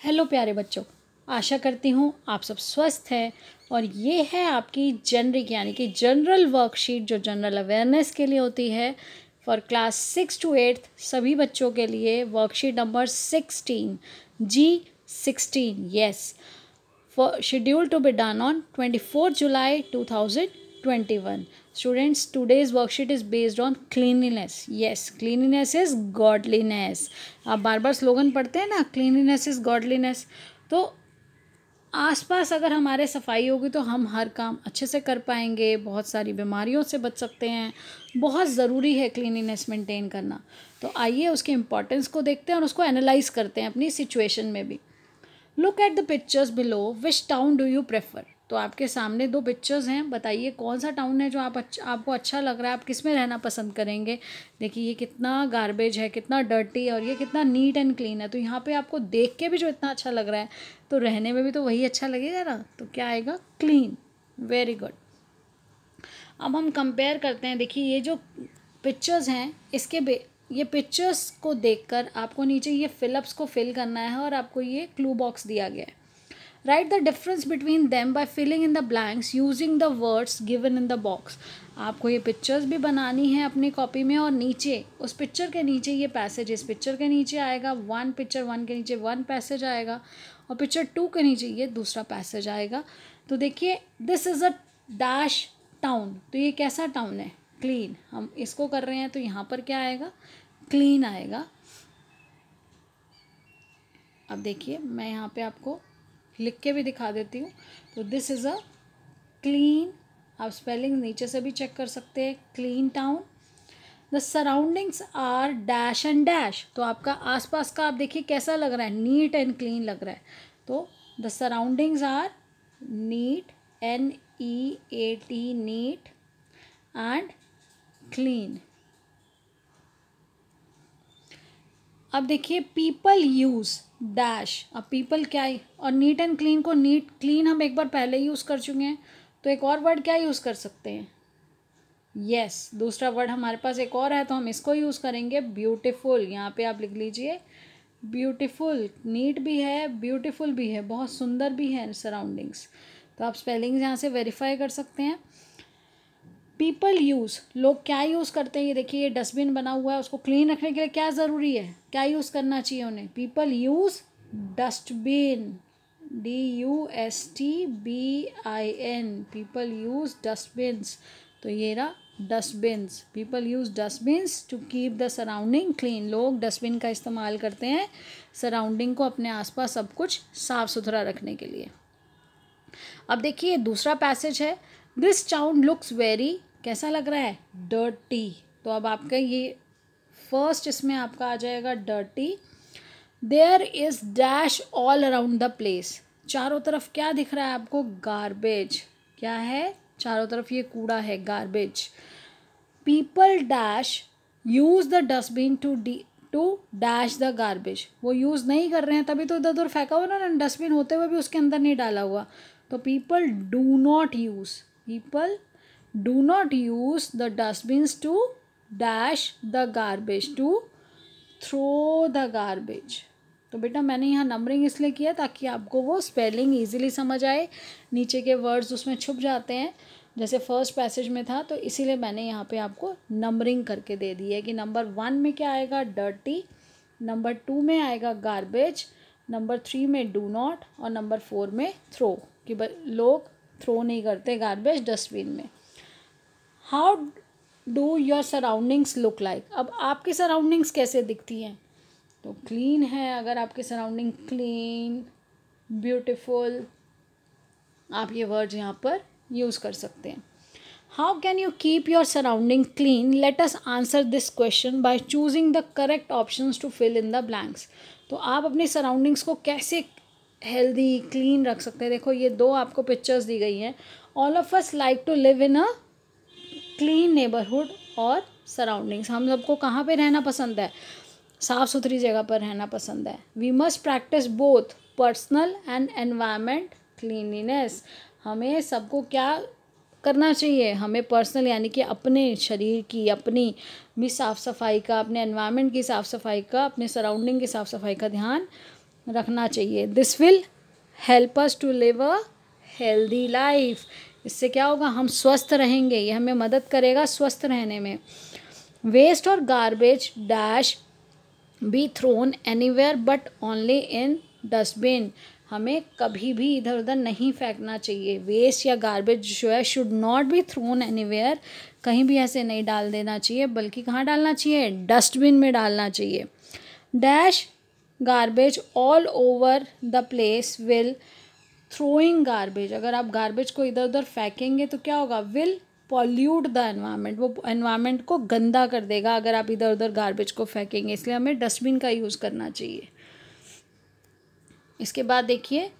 Hello प्यारे बच्चों, आशा करती हूँ आप सब स्वस्थ हैं और ये है आपकी जनरिक, यानी कि जनरल वर्कशीट जो जनरल अवेयरनेस के लिए होती है। For class six to eighth सभी बच्चों के लिए worksheet number sixteen ji sixteen yes for schedule to be done on twenty four July two thousand twenty one students, today's worksheet is based on cleanliness. Yes, cleanliness is godliness. आप बार बार slogan पढ़ते हैं ना, cleanliness is godliness. तो आसपास अगर हमारे सफ़ाई होगी तो हम हर काम अच्छे से कर पाएँगे, बहुत सारी बीमारियों से बच सकते हैं। बहुत ज़रूरी है क्लीनिनेस मेंटेन करना। तो आइए उसके इम्पोर्टेंस को देखते हैं और उसको एनालाइज करते हैं अपनी सिचुएशन में भी। Look at the pictures below which town do you prefer तो आपके सामने दो पिक्चर्स हैं। बताइए कौन सा टाउन है जो आप अच्छा आपको अच्छा लग रहा है? आप किसमें रहना पसंद करेंगे? देखिए, ये कितना गार्बेज है, कितना डर्टी है और ये कितना नीट एंड क्लीन है। तो यहाँ पे आपको देख के भी जो इतना अच्छा लग रहा है तो रहने में भी तो वही अच्छा लगेगा ना? तो क्या आएगा? क्लीन वेरी गुड अब हम कंपेयर करते हैं। देखिए, ये जो पिक्चर्स हैं, इसके ये पिक्चर्स को देखकर आपको नीचे ये फिलअप्स को फिल करना है और आपको ये क्लू बॉक्स दिया गया है। Write the difference between them by filling in the blanks using the words given in the box आपको ये पिक्चर्स भी बनानी है अपनी कॉपी में और नीचे, उस पिक्चर के नीचे ये पैसेज इस पिक्चर के नीचे आएगा वन पिक्चर वन के नीचे वन पैसेज आएगा और पिक्चर टू के नीचे ये दूसरा पैसेज आएगा। तो देखिए this is a dash town तो ये कैसा टाउन है? क्लीन हम इसको कर रहे हैं तो यहाँ पर क्या आएगा? क्लीन आएगा। अब देखिए, मैं यहाँ पे आपको लिख के भी दिखा देती हूँ। तो दिस इज़ अ क्लीन आप स्पेलिंग नीचे से भी चेक कर सकते हैं clean town the surroundings are dash and dash तो आपका आसपास का आप देखिए कैसा लग रहा है नीट एंड क्लीन लग रहा है। तो the surroundings are neat N E A T neat and clean अब देखिए पीपल यूज़ डैश अब पीपल क्या है और नीट एंड क्लीन को नीट क्लीन हम एक बार पहले यूज़ कर चुके हैं। तो एक और वर्ड क्या यूज़ कर सकते हैं? यस yes, दूसरा वर्ड हमारे पास एक और है तो हम इसको यूज़ करेंगे ब्यूटिफुल यहाँ पे आप लिख लीजिए ब्यूटिफुल नीट भी है ब्यूटिफुल भी है बहुत सुंदर भी है सराउंडिंग्स तो आप स्पेलिंग्स यहाँ से वेरीफाई कर सकते हैं। पीपल यूज़ लोग क्या यूज़ करते हैं? ये देखिए, ये डस्टबिन बना हुआ है, उसको क्लीन रखने के लिए क्या ज़रूरी है? क्या यूज़ करना चाहिए उन्हें? People use dustbin D U S T B I N people use dustbins तो ये रहा dustbins people use dustbins to keep the surrounding clean लोग डस्टबिन का इस्तेमाल करते हैं सराउंडिंग को अपने आसपास सब कुछ साफ़ सुथरा रखने के लिए। अब देखिए, दूसरा पैसेज है। दिस टाउन लुक्स वेरी कैसा लग रहा है? डर्टी तो अब आपका ये फ़र्स्ट इसमें आपका आ जाएगा dirty there is dash all around the place चारों तरफ़ क्या दिख रहा है आपको? गार्बेज क्या है? चारों तरफ़ ये कूड़ा है garbage people dash use the dustbin to D to dash the garbage वो यूज़ नहीं कर रहे हैं, तभी तो इधर उधर फेंका हुआ ना डस्टबिन होते हुए भी उसके अंदर नहीं डाला हुआ. तो people do not use people do not use the dustbins to dash the garbage, to throw the garbage. तो बेटा मैंने यहाँ नंबरिंग इसलिए किया ताकि आपको वो स्पेलिंग इजीली समझ आए। नीचे के वर्ड्स उसमें छुप जाते हैं। जैसे फ़र्स्ट पैसेज में था तो इसीलिए मैंने यहाँ पे आपको नंबरिंग करके दे दी है कि नंबर वन में क्या आएगा? डर्टी नंबर टू में आएगा गार्बेज नंबर थ्री में डू नॉट और नंबर फोर में थ्रो कि लोग थ्रो नहीं करते गार्बेज डस्टबिन में। How do your surroundings look like अब आपकी सराउंडिंग्स कैसे दिखती हैं? तो क्लीन है, अगर आपकी सराउंडिंग क्लीन ब्यूटिफुल आप ये वर्ड्स यहाँ पर यूज़ कर सकते हैं। How can you keep your surrounding clean let us answer this question by choosing the correct options to fill in the blanks तो आप अपनी सराउंडिंग्स को कैसे हेल्दी क्लीन रख सकते हैं? देखो, ये दो आपको पिक्चर्स दी गई हैं। All of us like to live in a clean neighbourhood और सराउंडिंग्स हम सबको कहाँ पे रहना पसंद है? साफ़ सुथरी जगह पर रहना पसंद है. We must practise both personal and environment cleanliness हमें सबको क्या करना चाहिए? हमें पर्सनल यानी कि अपने शरीर की, अपनी भी साफ़ सफ़ाई का, अपने एनवायरनमेंट की साफ़ सफ़ाई का, अपने सराउंडिंग की साफ़ सफ़ाई का ध्यान रखना चाहिए. This will help us to live a healthy life इससे क्या होगा? हम स्वस्थ रहेंगे। ये हमें मदद करेगा स्वस्थ रहने में। वेस्ट और garbage dash be thrown anywhere but only in dustbin हमें कभी भी इधर उधर नहीं फेंकना चाहिए। वेस्ट या गार्बेज जो है should not be thrown anywhere कहीं भी ऐसे नहीं डाल देना चाहिए, बल्कि कहाँ डालना चाहिए? डस्टबिन में डालना चाहिए। Dash garbage all over the place will throwing garbage अगर आप गार्बेज को इधर उधर फेंकेंगे तो क्या होगा? विल पॉल्यूट द एनवायरनमेंट वो एनवायरनमेंट को गंदा कर देगा अगर आप इधर उधर गार्बेज को फेंकेंगे। इसलिए हमें डस्टबिन का यूज़ करना चाहिए। इसके बाद देखिए,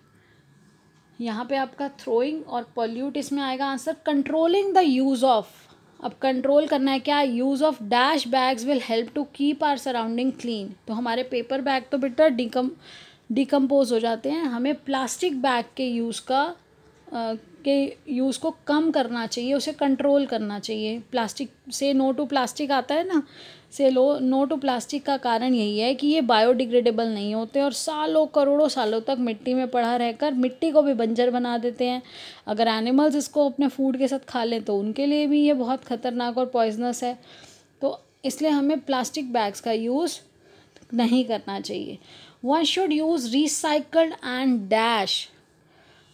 यहाँ पे आपका थ्रोइंग और पॉल्यूट इसमें आएगा answer controlling the use of अब कंट्रोल करना है क्या? Use of dash bags will help to keep our surrounding clean तो हमारे पेपर बैग तो बेटा डिकम डिकम्पोज हो जाते हैं। हमें प्लास्टिक बैग के यूज़ का आ, के यूज़ को कम करना चाहिए उसे कंट्रोल करना चाहिए। प्लास्टिक से नो टू प्लास्टिक आता है ना से लो नो टू प्लास्टिक का कारण यही है कि ये बायोडिग्रेडेबल नहीं होते और सालों करोड़ों सालों तक मिट्टी में पड़ा रहकर मिट्टी को भी बंजर बना देते हैं। अगर एनिमल्स इसको अपने फ़ूड के साथ खा लें तो उनके लिए भी ये बहुत ख़तरनाक और पॉइजनस है। तो इसलिए हमें प्लास्टिक बैग्स का यूज़ नहीं करना चाहिए। One should use recycled and dash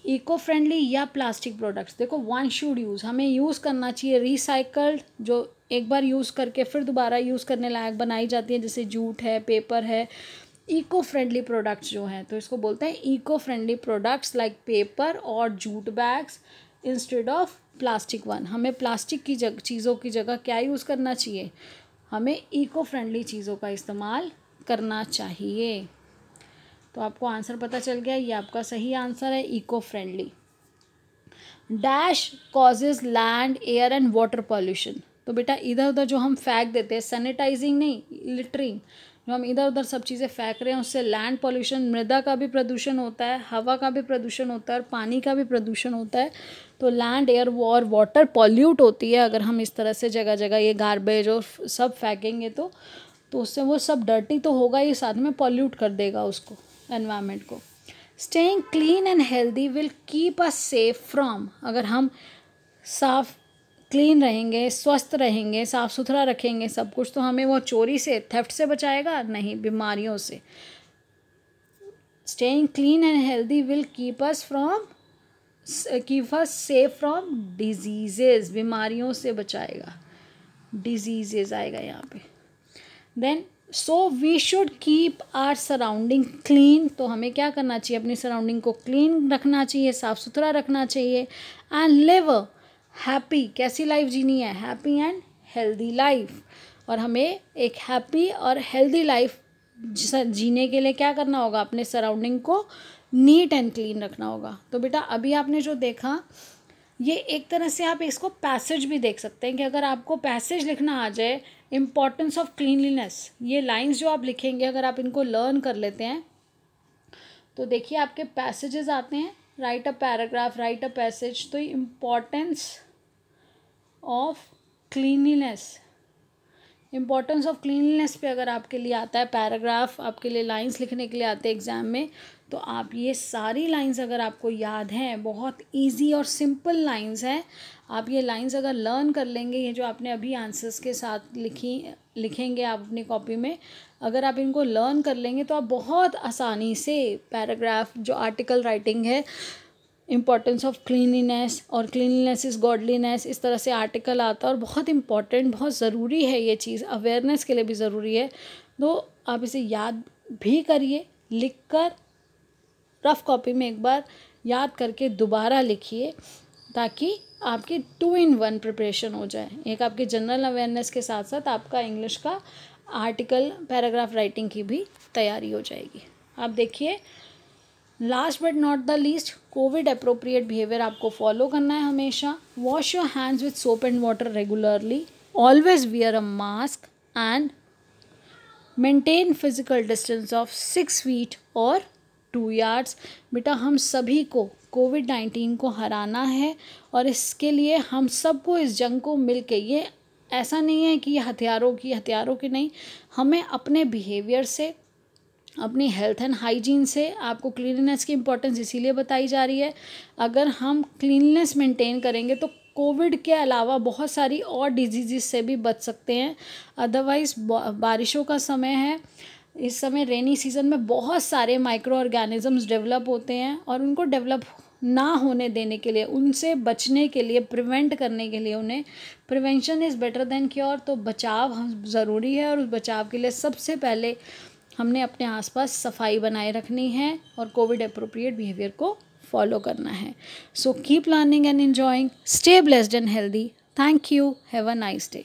eco friendly या प्लास्टिक प्रोडक्ट्स देखो वन शुड यूज़ हमें यूज़ करना चाहिए रिसाइकल्ड जो एक बार यूज़ करके फिर दोबारा यूज़ करने लायक बनाई जाती है, जैसे जूट है पेपर है इको फ्रेंडली प्रोडक्ट्स जो हैं तो इसको बोलते हैं eco friendly products like paper और jute bags instead of plastic one हमें प्लास्टिक की जगह चीज़ों की जगह क्या यूज़ करना चाहिए? हमें इको फ्रेंडली चीज़ों का इस्तेमाल करना चाहिए। तो आपको आंसर पता चल गया, ये आपका सही आंसर है eco friendly dash causes land air and water pollution तो बेटा इधर उधर जो हम फेंक देते हैं सैनिटाइजिंग नहीं लिटरिंग जो हम इधर उधर सब चीज़ें फेंक रहे हैं, उससे लैंड पॉल्यूशन मृदा का भी प्रदूषण होता है, हवा का भी प्रदूषण होता है और पानी का भी प्रदूषण होता है तो लैंड एयर और वाटर पॉल्यूट होती है, अगर हम इस तरह से जगह जगह ये गार्बेज और सब फेंकेंगे तो तो उससे वो सब डर्टी तो होगा ही, साथ में पॉल्यूट कर देगा उसको। एनवायरनमेंट को. Staying clean and healthy will keep us safe from अगर हम साफ़ क्लीन रहेंगे, स्वस्थ रहेंगे, साफ़ सुथरा रखेंगे सब कुछ तो हमें वो चोरी से थेफ्ट से बचाएगा? नहीं, बीमारियों से. Staying clean and healthy will keep us from keep us safe from diseases बीमारियों से बचाएगा. डिजीजेज आएगा यहाँ पे. Then so we should keep our surrounding clean तो हमें क्या करना चाहिए? अपनी सराउंडिंग को क्लीन रखना चाहिए, साफ़ सुथरा रखना चाहिए एंड लिव हैप्पी कैसी लाइफ जीनी है? हैप्पी एंड हेल्दी लाइफ और हमें एक हैप्पी और हेल्दी लाइफ जीने के लिए क्या करना होगा? अपने सराउंडिंग को नीट एंड क्लीन रखना होगा। तो बेटा, अभी आपने जो देखा ये एक तरह से आप इसको पैसेज भी देख सकते हैं कि अगर आपको पैसेज लिखना आ जाए इम्पॉर्टेंस ऑफ़ क्लीनलीनेस ये लाइंस जो आप लिखेंगे, अगर आप इनको लर्न कर लेते हैं तो देखिए आपके पैसेजेस आते हैं write a paragraph write a passage तो importance of cleanliness importance of cleanliness पे अगर आपके लिए आता है पैराग्राफ आपके लिए लाइंस लिखने के लिए आते हैं एग्ज़ाम में तो आप ये सारी लाइंस अगर आपको याद हैं, बहुत इजी और सिंपल लाइंस हैं, आप ये लाइंस अगर लर्न कर लेंगे, ये जो आपने अभी आंसर्स के साथ लिखी, लिखेंगे आप अपनी कॉपी में, अगर आप इनको लर्न कर लेंगे तो आप बहुत आसानी से पैराग्राफ जो आर्टिकल राइटिंग है इम्पॉर्टेंस ऑफ़ क्लीनलीनेस और क्लीनलीनेस इज़ गॉडलीनेस इस तरह से आर्टिकल आता है और बहुत इंपॉर्टेंट बहुत ज़रूरी है ये चीज़। अवेयरनेस के लिए भी ज़रूरी है। तो आप इसे याद भी करिए लिख कर रफ़ कॉपी में एक बार याद करके दोबारा लिखिए, ताकि आपकी टू इन वन प्रिपरेशन हो जाए। एक आपकी जनरल अवेयरनेस के साथ साथ आपका इंग्लिश का आर्टिकल पैराग्राफ राइटिंग की भी तैयारी हो जाएगी। आप देखिए last but not the least COVID appropriate behaviour आपको फॉलो करना है हमेशा। Wash your hands with soap and water regularly always wear a mask and maintain physical distance of six feet और टू यार्ड्स बेटा, हम सभी को कोविड नाइन्टीन को हराना है और इसके लिए हम सबको इस जंग को मिल के ये ऐसा नहीं है कि हथियारों की हथियारों की नहीं, हमें अपने बिहेवियर से अपनी हेल्थ एंड हाइजीन से आपको क्लीननेस की इम्पोर्टेंस इसीलिए बताई जा रही है। अगर हम क्लीननेस मेंटेन करेंगे तो कोविड के अलावा बहुत सारी और डिज़ीज़ से भी बच सकते हैं। अदरवाइज़ बारिशों का समय है। इस समय रेनी सीज़न में बहुत सारे माइक्रो ऑर्गेनिजम्स डेवलप होते हैं और उनको डेवलप ना होने देने के लिए, उनसे बचने के लिए प्रिवेंट करने के लिए उन्हें prevention is better than cure तो बचाव ज़रूरी है और उस बचाव के लिए सबसे पहले हमने अपने आसपास सफ़ाई बनाए रखनी है और कोविड अप्रोप्रिएट बिहेवियर को फॉलो करना है। So keep learning and enjoying stay blessed and healthy thank you have a nice day